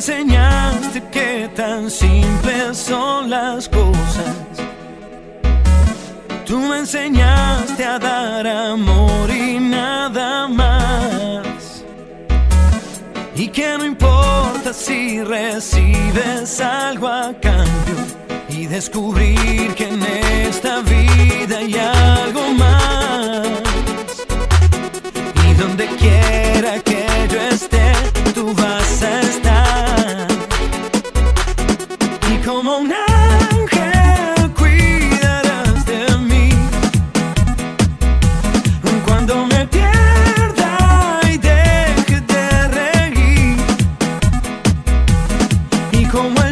enseñaste que tan simples son las cosas. Tú me enseñaste a dar amor y nada más. Y que no importa si recibes algo a cambio. Y descubrir que en esta vida ya como el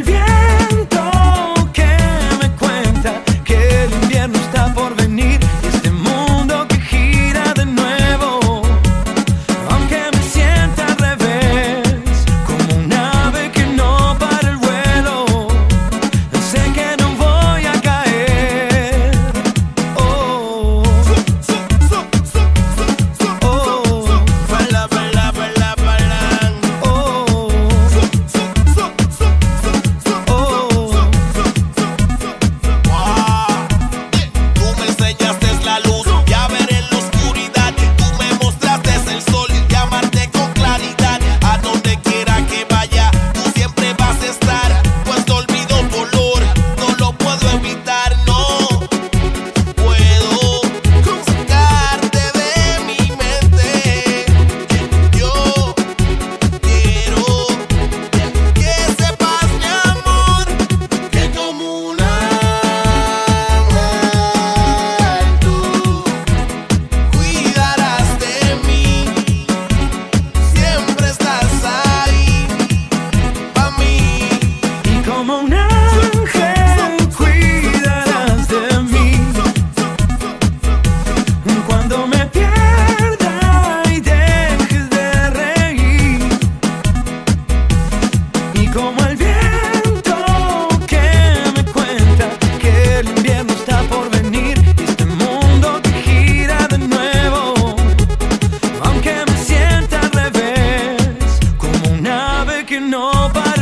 like nobody